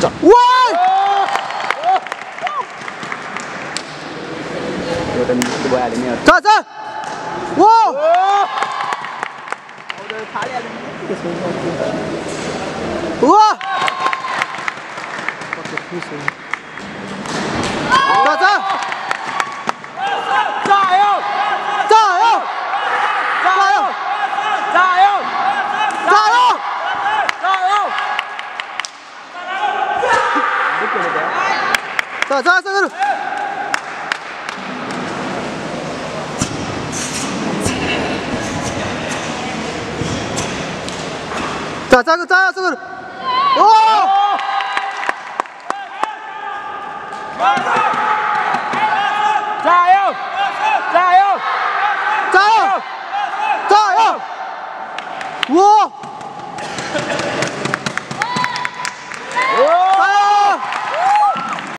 자, 와! 자, 자! 와! 우와! 자, 자! 자, 자, 자, 자. 자, 자, 자, 자. 오! 자요! 자요! 자요! 자요! 우와!